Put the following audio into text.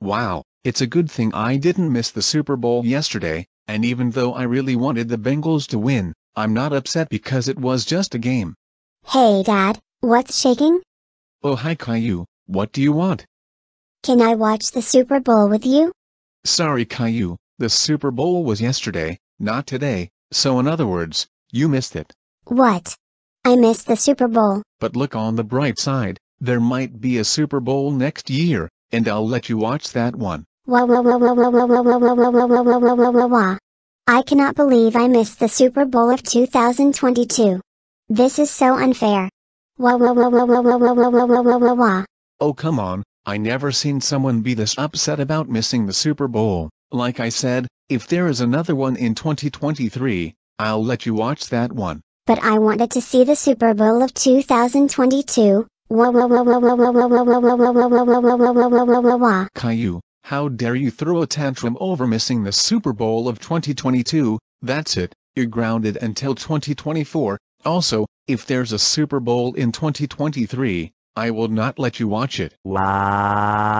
Wow, it's a good thing I didn't miss the Super Bowl yesterday, and even though I really wanted the Bengals to win, I'm not upset because it was just a game. Hey Dad, what's shaking? Oh hi Caillou, what do you want? Can I watch the Super Bowl with you? Sorry Caillou, the Super Bowl was yesterday, not today, so in other words, you missed it. What? I missed the Super Bowl. But look on the bright side, there might be a Super Bowl next year, and I'll let you watch that one. I cannot believe I missed the Super Bowl of 2022. This is so unfair. Oh come on, I never seen someone be this upset about missing the Super Bowl. Like I said, if there is another one in 2023, I'll let you watch that one. But I wanted to see the Super Bowl of 2022, Caillou, how dare you throw a tantrum over missing the Super Bowl of 2022, that's it, you're grounded until 2024, also, if there's a Super Bowl in 2023, I will not let you watch it. Wow.